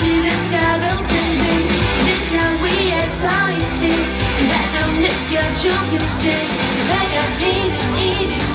사실은 가로등등 늘 위에 서있지. 그래도 느껴 조금씩 밝아지는 이름